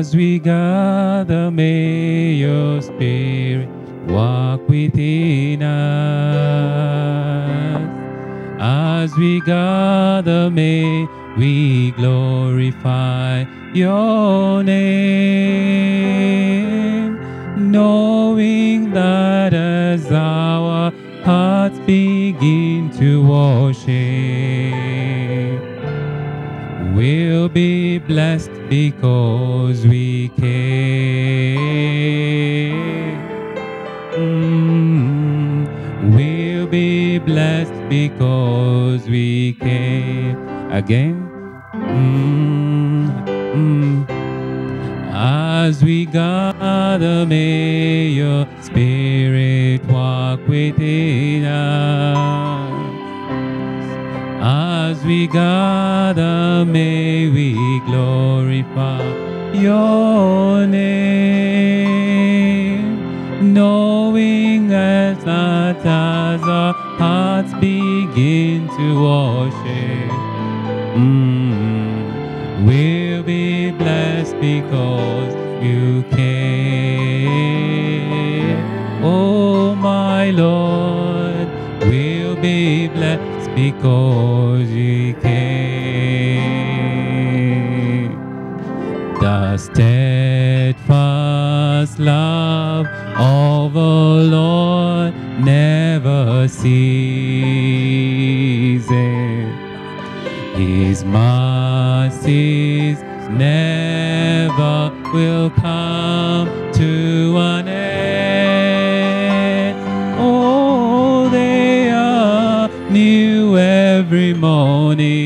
As we gather, may your spirit walk within us. As we gather, may we glorify your name, knowing that as our hearts begin to worship, we'll be blessed because we came. Mm, we'll be blessed because we came again. Mm, mm. As we gather, may your spirit walk within us. As we gather, may we glorify your name, knowing as that as our hearts begin to worship, mm, we'll be blessed because you came. Oh, my Lord, we'll be blessed because you The steadfast love of the Lord never ceases. His mercies never will come to an end. Oh, they are new every morning,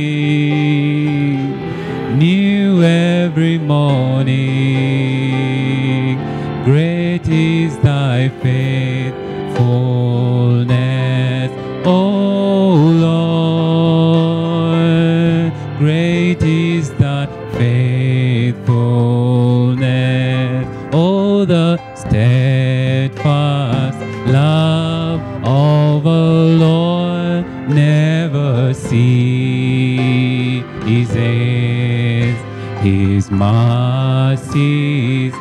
faithfulness, oh the steadfast love of the Lord never ceases. His mercies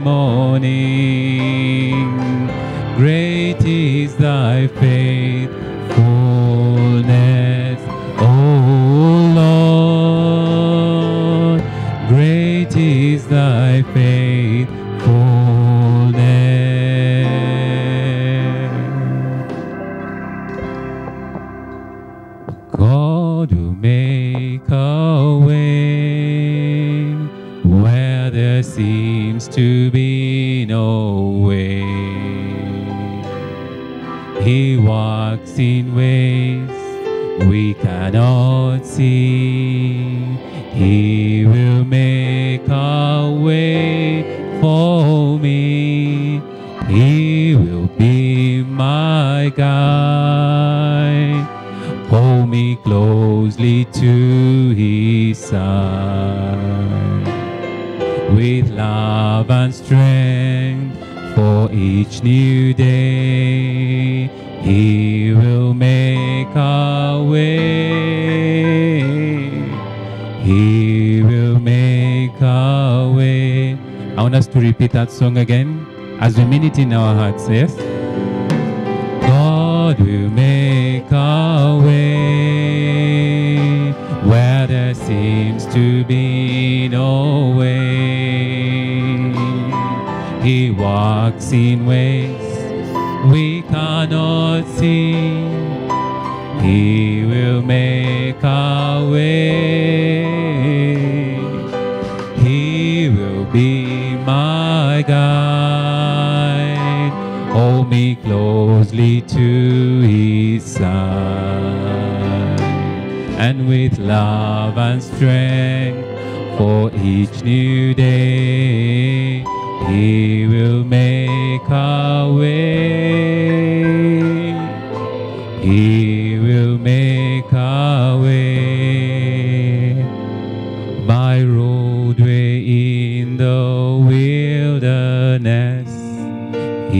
morning. Great is thy faithfulness, we cannot see. He will make a way for me. He will be my guide. Hold me closely to his side. With love and strength for each new day, he will make a way. He will make a way. I want us to repeat that song again as we mean it in our hearts, yes? God will make a way where there seems to be no way. He walks in ways we cannot see. He will make a way. He will be my guide. Hold me closely to his side. And with love and strength for each new day, he will make a way.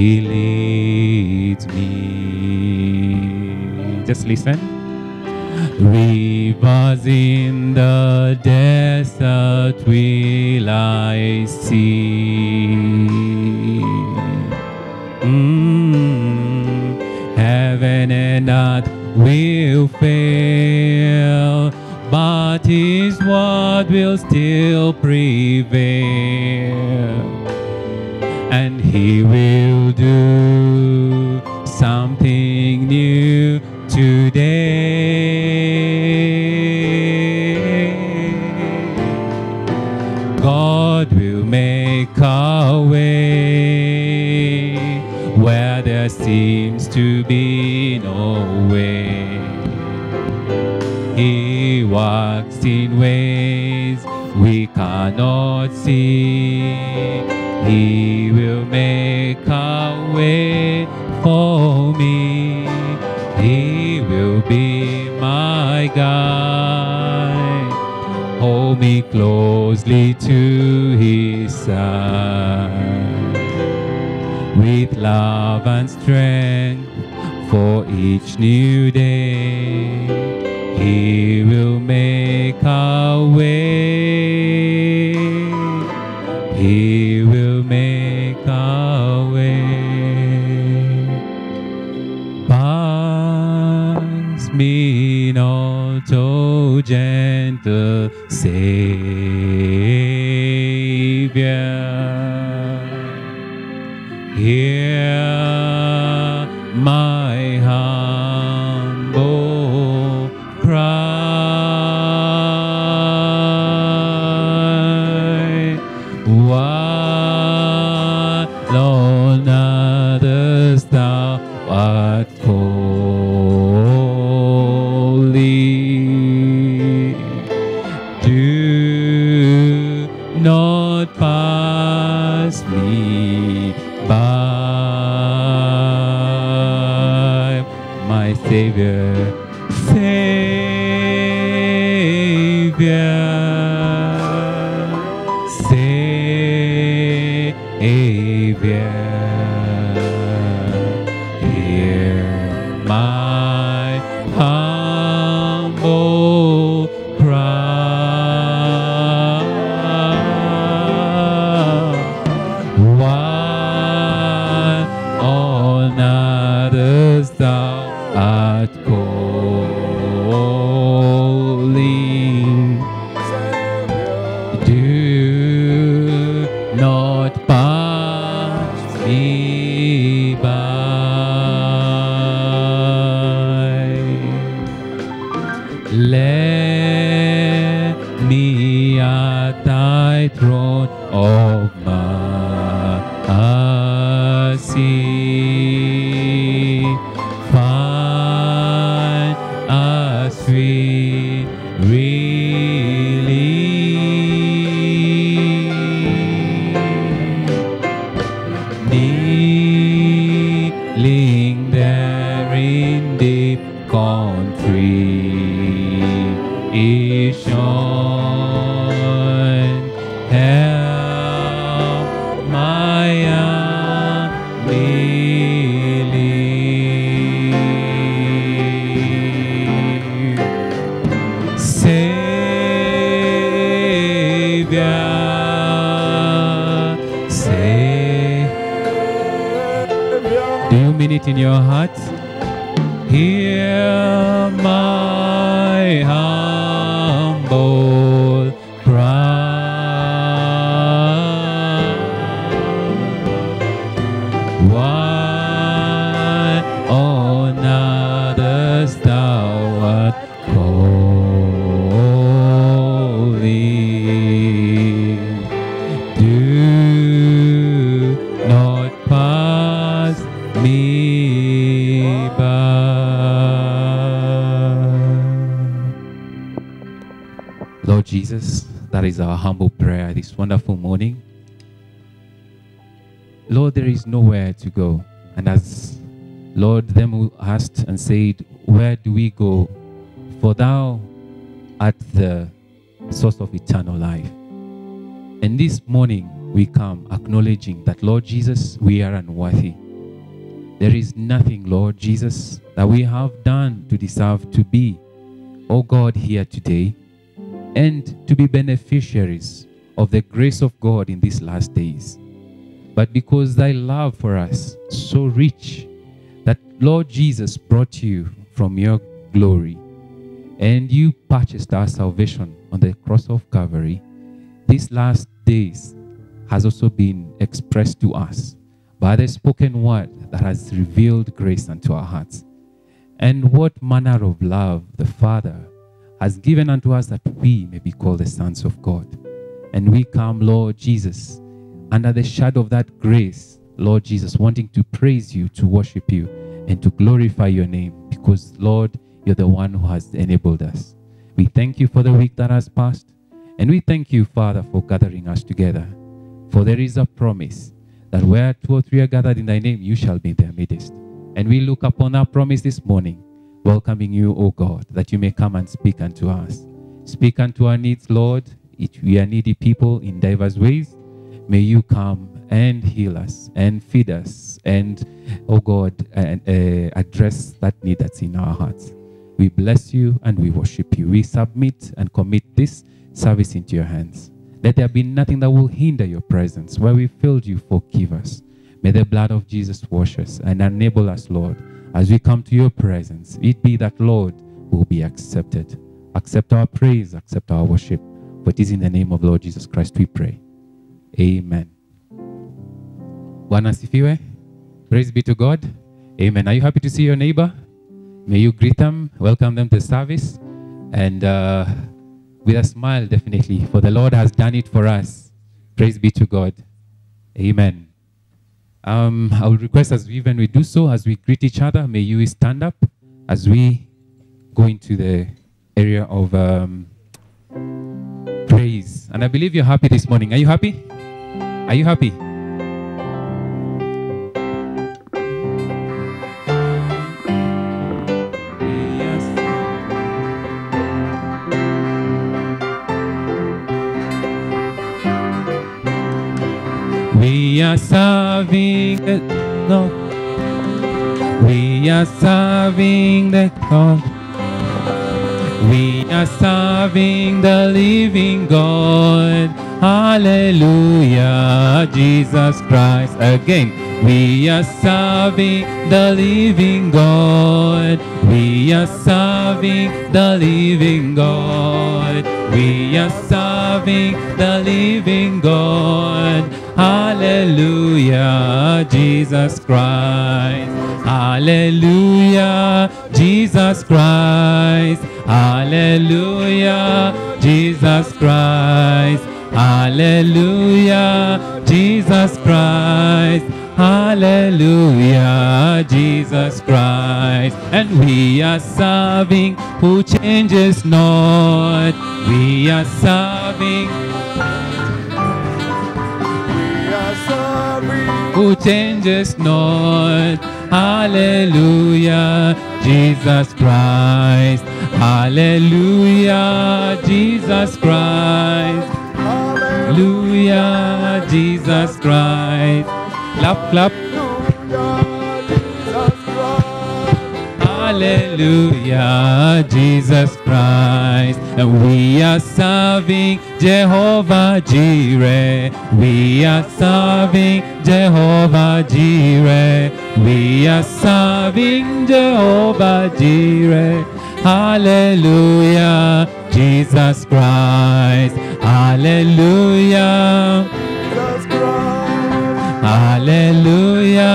He leads me. Just listen. We was in the desert will I see. Mm. Heaven and earth will fail, but his word will still prevail. And he will make a way where there seems to be no way. He walks in ways we cannot see. He will make a way for me. He will be my guide. Me closely to his side. With love and strength for each new day. He will make a way. Gentle Savior. Let me at thy throne of Why thou art calling? Do not pass me by. Lord Jesus, that is our humble prayer this wonderful morning. Lord, there is nowhere to go. And as Lord, them who asked and said, Where do we go? For thou art the source of eternal life. And this morning we come acknowledging that, Lord Jesus, we are unworthy. There is nothing, Lord Jesus, that we have done to deserve to be, oh God, here today and to be beneficiaries of the grace of God in these last days. But because thy love for us so rich that Lord Jesus brought you from your glory and you purchased our salvation on the cross of Calvary, these last days has also been expressed to us by the spoken word that has revealed grace unto our hearts. And what manner of love the Father has given unto us that we may be called the sons of God. And we come, Lord Jesus, under the shadow of that grace, Lord Jesus, wanting to praise you, to worship you, and to glorify your name, because, Lord, you're the one who has enabled us. We thank you for the week that has passed, and we thank you, Father, for gathering us together. For there is a promise that where two or three are gathered in thy name, you shall be their midst. And we look upon our promise this morning, welcoming you, O God, that you may come and speak unto us. Speak unto our needs, Lord. If we are needy people in diverse ways, may you come and heal us and feed us and, oh God, and, uh, address that need that's in our hearts. We bless you and we worship you. We submit and commit this service into your hands. Let there be nothing that will hinder your presence. Where we failed you, forgive us. May the blood of Jesus wash us and enable us, Lord, as we come to your presence. It be that, Lord, will be accepted. Accept our praise, accept our worship. For it is in the name of Lord Jesus Christ we pray. Amen. Bwana asifiwe. Praise be to God. Amen. Are you happy to see your neighbor? May you greet them, welcome them to service, and uh, with a smile, definitely, for the Lord has done it for us. Praise be to God. Amen. Um, I will request as we, even we do so, as we greet each other, may you stand up as we go into the area of um, praise. And I believe you're happy this morning. Are you happy? Are you happy? We are serving the Lord. We are serving the God. We are serving the living God. Hallelujah, Jesus Christ. Again, we are serving the living God. We are serving the living God. We are serving the living God. Hallelujah, Jesus Christ. Hallelujah, Jesus Christ. Hallelujah, Jesus Christ. Hallelujah, Jesus Christ. Hallelujah, Jesus Christ. And we are serving who changes not. We are serving We are sorry. who changes not. Hallelujah, Jesus Christ. Hallelujah, Jesus Christ. Hallelujah, Jesus Christ. Clap, clap. Hallelujah, Jesus Christ. Hallelujah, Jesus Christ. And we are serving Jehovah Jireh. We are serving Jehovah Jireh. We are serving Jehovah Jireh. Hallelujah, Jesus Christ. Hallelujah. Jesus Christ. Hallelujah,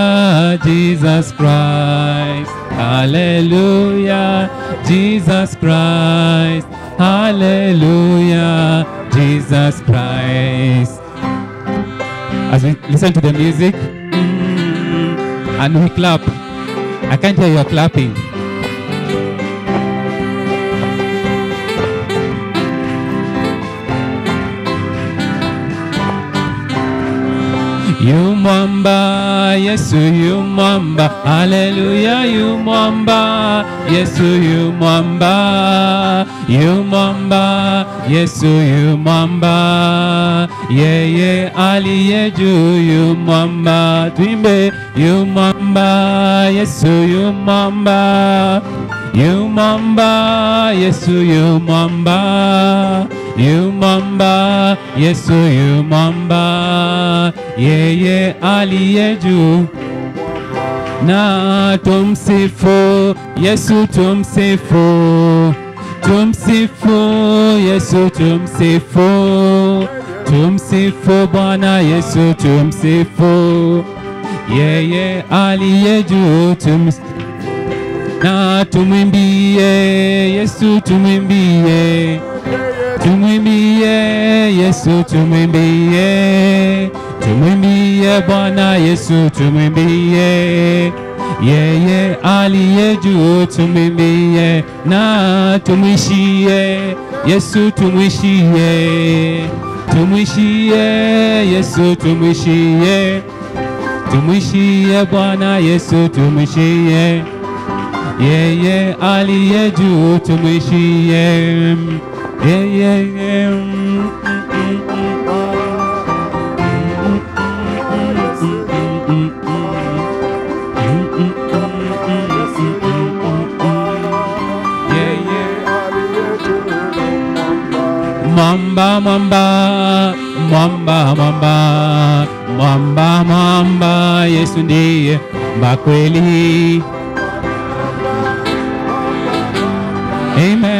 Jesus Christ. Hallelujah, Jesus Christ. Hallelujah, Jesus Christ. As we listen to the music and we clap, I can't hear you clapping. Yu mwamba, Yesu yu mwamba, haleluya yu mwamba, Yesu yu mwamba, yu mwamba, Yesu yu mwamba, yeye aliye juu yu mwamba, twimbe yu mwamba Yesu yu mwamba, yu mwamba, Yesu yu mwamba, yu mwamba, Yesu yu mwamba, yeye aliye juu. Na tumsifu Yesu, tumsifu, tumsifu Yesu, tumsifu, tumsifu Bwana Yesu, tumsifu yeye aliye juu, tumsifu na tumwimbie Yesu, tumwimbie, tumwimbie Yesu, tumwimbie, tumwimbie Bwana Yesu, tumwimbie. Yeye aliye juu, tumwimbie. Na tumwishie Yesu, tumwishie, tumwishie Yesu, tumwishie, tumwishie Bwana Yesu, tumwishie. Yeye aliye juu tumwishie yeye mwamba mwamba mwamba mwamba mwamba mwamba Yesu ndiye mwamba kweli Amen.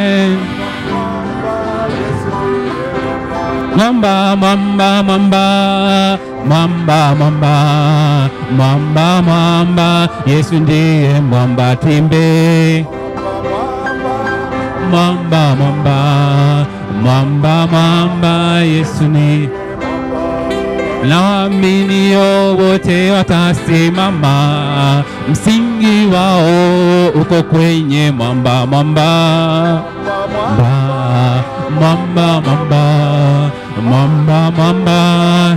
Mamba, mamba, mamba, mamba, mamba, mamba, mamba. Yesu ndiye mwamba timbe. Mamba, mamba, mamba, mamba. Yesu ni Naaminio wote watasimama, msingi wao uko kwenye mwamba mwamba mwamba mwamba mwamba, mamba.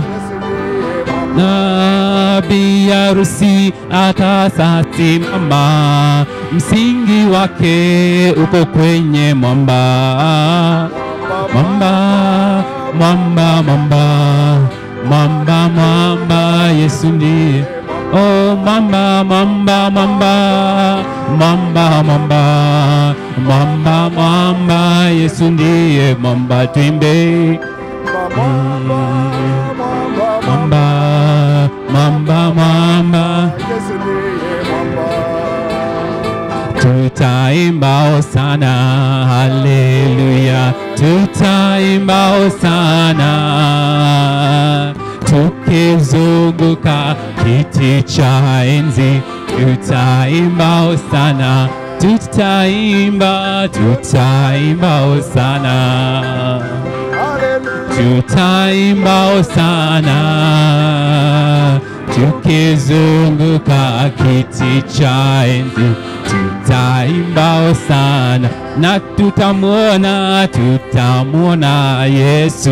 Na bi harusi mamba. Msingi wake uko kwenye mwamba, mwamba, mwamba, mwamba. Mwamba mamba Yesu ndiye. Oh mwamba mwamba mwamba. Mwamba mwamba. Mwamba mwamba Yesu ndiye. Mwamba twimbe mwamba mwamba mwamba tutaimba hosana haleluya tutaimba hosana tukizunguka kiti cha enzi tutaimba hosana tutaimba tutaimba hosana tutaimba hosana. Tukizunguka kiti cha enzi. Tutaimba hosana na tutamwona tutamwona Yesu.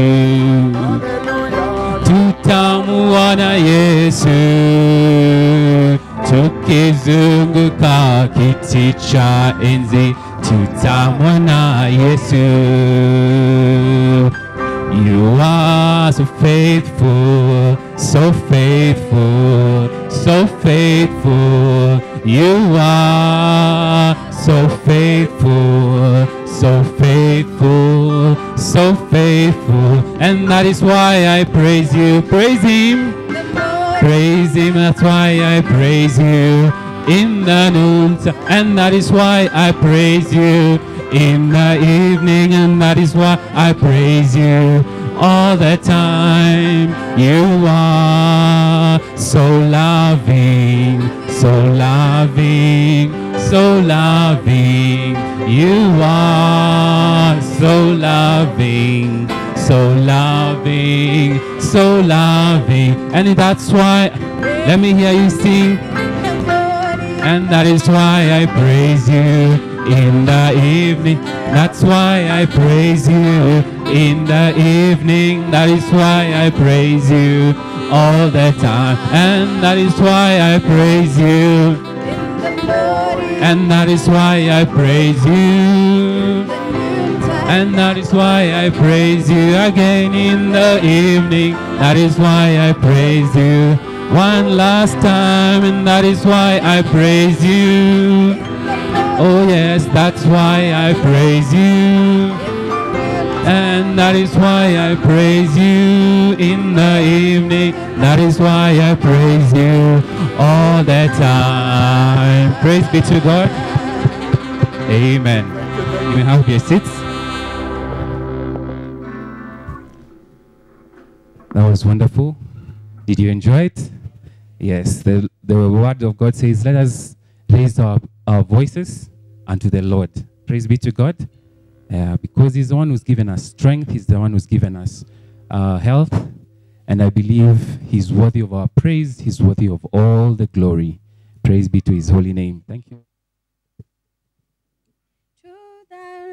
Tutamwona Yesu. Tukizunguka kiti cha enzi. Tutamwona Yesu You are so faithful, so faithful, so faithful. You are so faithful, so faithful, so faithful. And that is why I praise you. Praise Him. Praise Him, that's why I praise you in the noon, and that is why I praise you in the evening, and that is why I praise you all the time. You are so loving, so loving, so loving. You are so loving, so loving, so loving, and that's why. Let me hear you sing. And that is why I praise you in the evening. That's why I praise you in the evening. That is why I praise you all the time. And that is why I praise you. And that is why I praise you. And that is why I praise you again in the evening. That is why I praise you one last time, and that is why I praise you. Oh, yes, that's why I praise you. And that is why I praise you in the evening. That is why I praise you all the time. Praise be to God. Amen. You may have your seats. That was wonderful. Did you enjoy it? Yes. The, the word of God says, Let us raise our, our voices unto the Lord. Praise be to God. Uh, because He's the one who's given us strength, He's the one who's given us uh, health. And I believe He's worthy of our praise, He's worthy of all the glory. Praise be to His holy name. Thank you. To the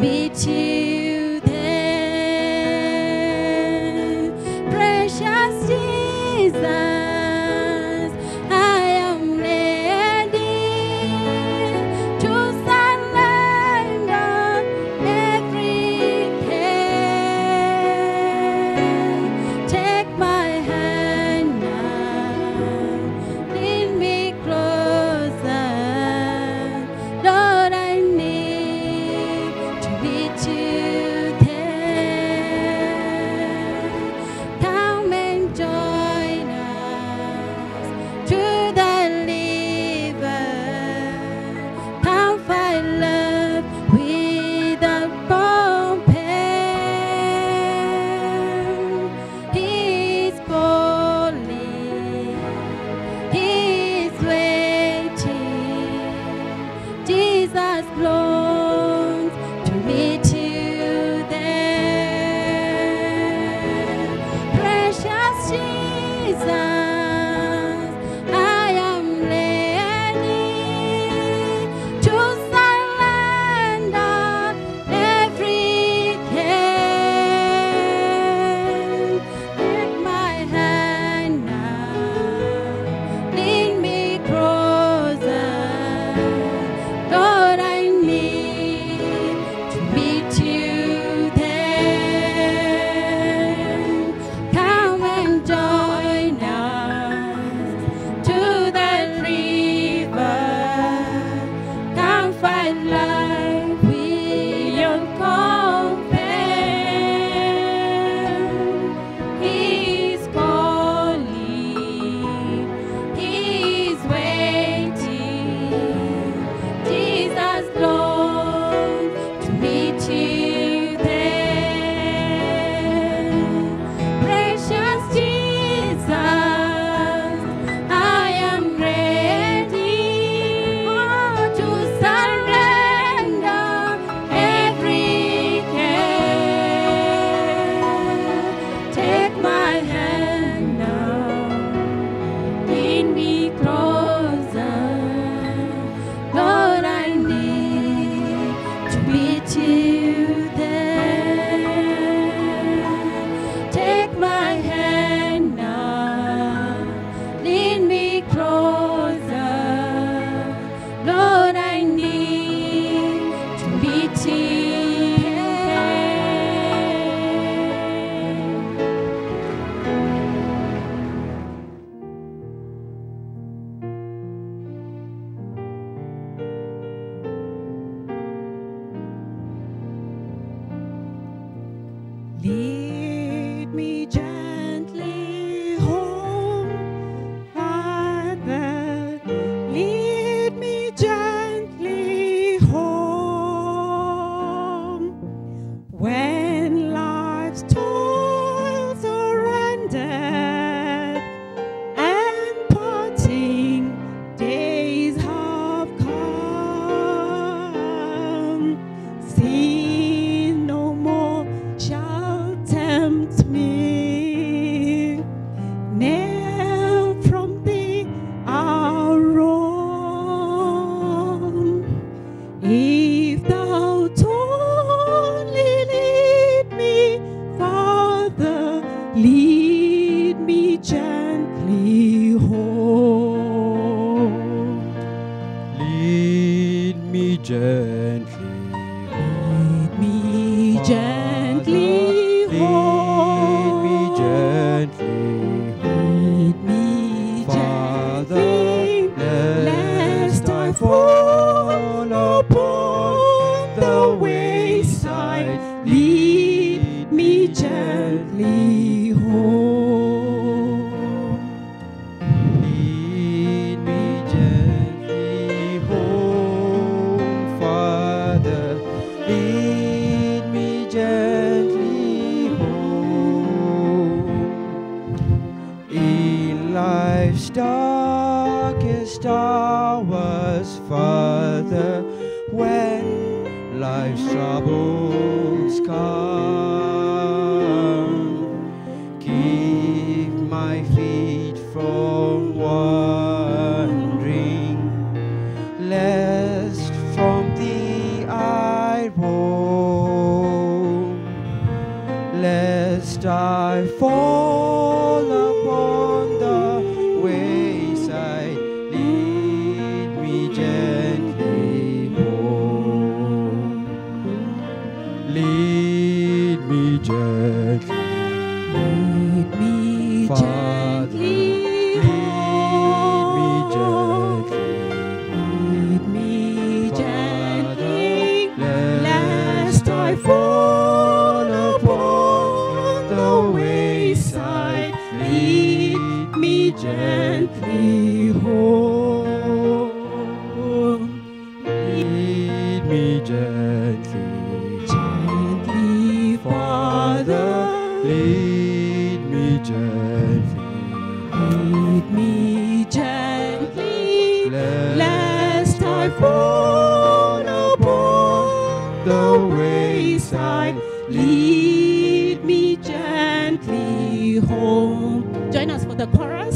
be you. tempt me. sabot's car. lest I fall upon the wayside. Lead me gently home. Join us for the chorus.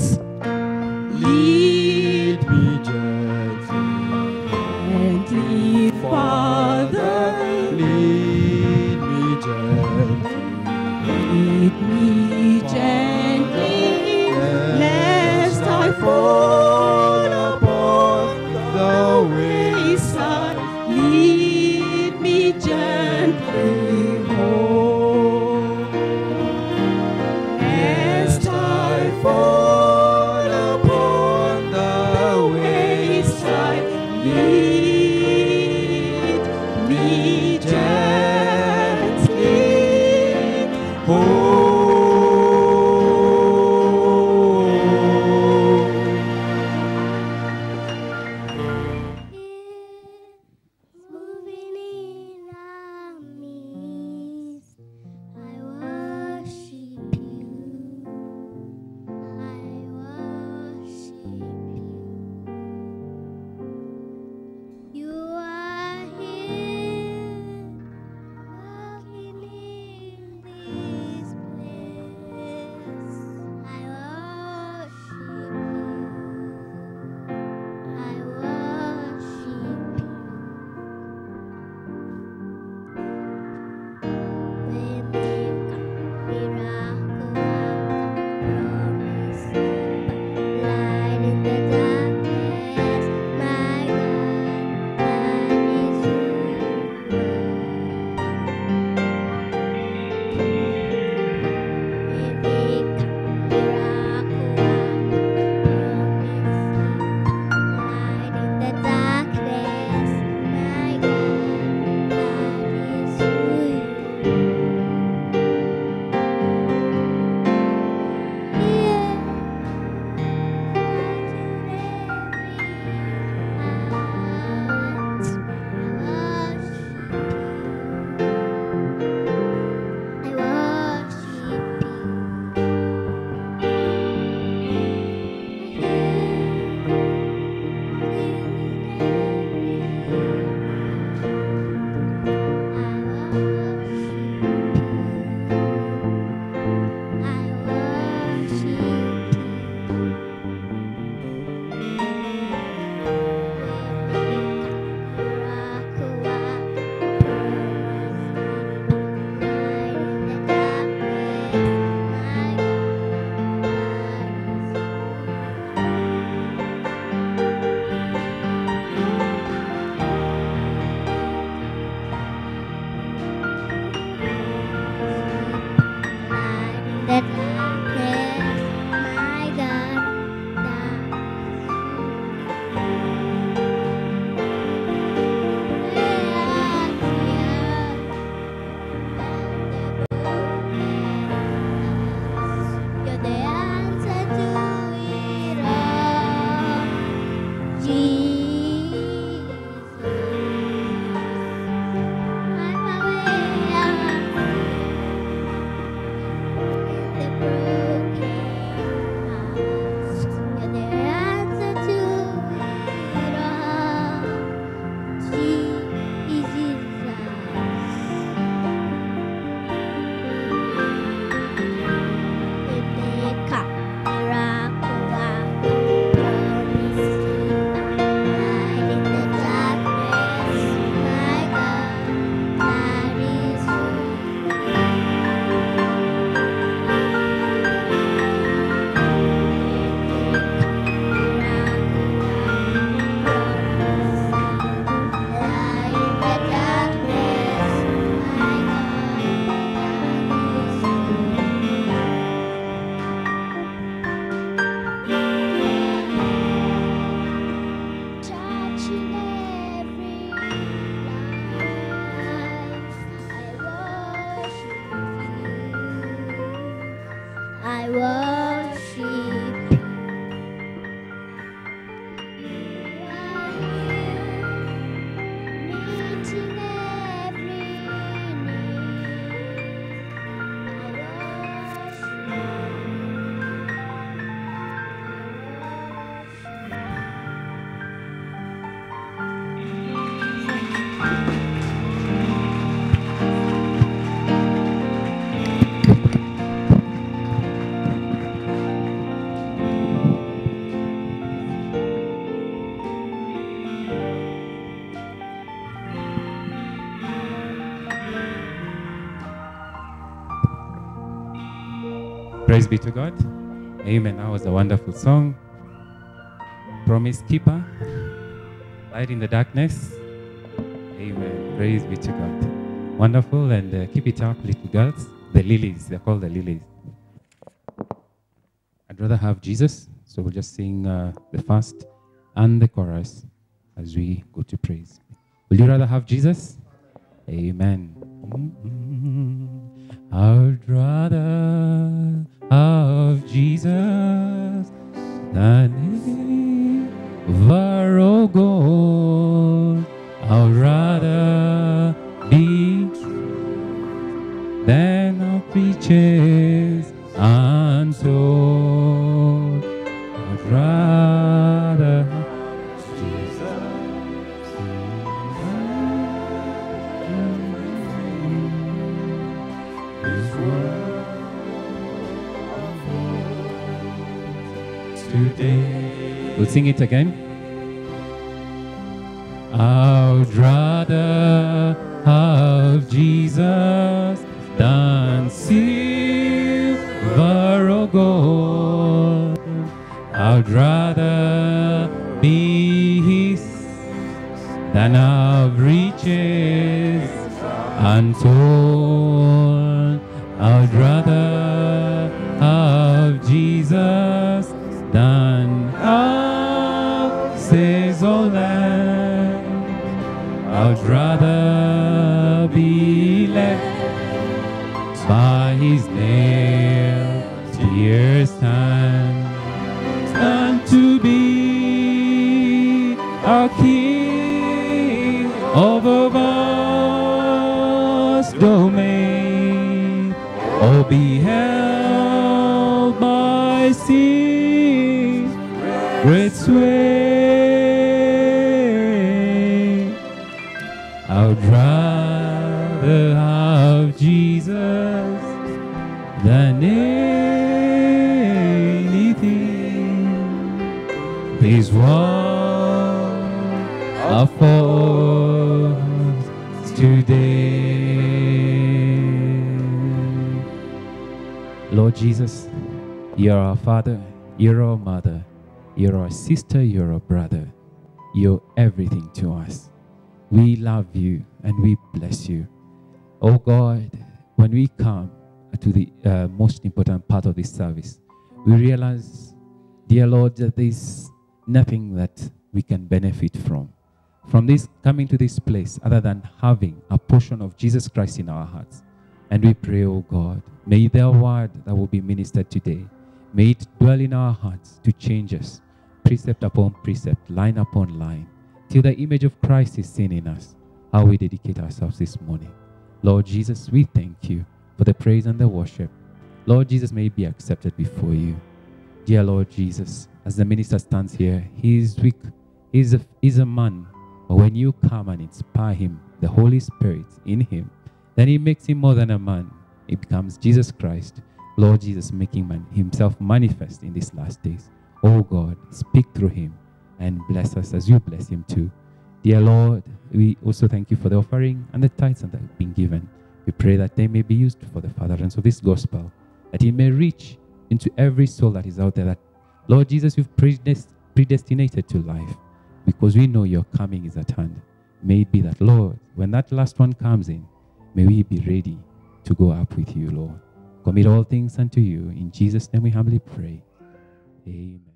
Praise be to God. Amen. That was a wonderful song. Promise keeper. Light in the darkness. Amen. Praise be to God. Wonderful. And uh, keep it up, little girls. The lilies. They're called the lilies. I'd rather have Jesus. So we'll just sing uh, the first and the chorus as we go to praise. Would you rather have Jesus? Amen. I'd rather again. Led by his nail pierced hand than to be a king over vast domain. Or be held by sin great sway This world affords today. Lord Jesus, you're our Father, you're our Mother, you're our sister, you're our brother, you're everything to us. We love you and we bless you. Oh God, when we come to the uh, most important part of this service, we realize, dear Lord, that there's nothing that we can benefit from. From this coming to this place, other than having a portion of Jesus Christ in our hearts. And we pray, oh God, may the word that will be ministered today, may it dwell in our hearts to change us, precept upon precept, line upon line, till the image of Christ is seen in us. How we dedicate ourselves this morning. Lord Jesus, we thank you for the praise and the worship. Lord Jesus, may be accepted before you. Dear Lord Jesus, as the minister stands here, he is weak. He is a, he's a man. But when you come and inspire him, the Holy Spirit in him, then he makes him more than a man. He becomes Jesus Christ. Lord Jesus, making man, himself manifest in these last days. Oh God, speak through him and bless us as you bless him too. Dear Lord, we also thank you for the offering and the tithes that have been given. We pray that they may be used for the furtherance of this gospel, that it may reach into every soul that is out there. That, Lord Jesus, you've predestinated to life because we know your coming is at hand. May it be that, Lord, when that last one comes in, may we be ready to go up with you, Lord. Commit all things unto you. In Jesus' name we humbly pray. Amen.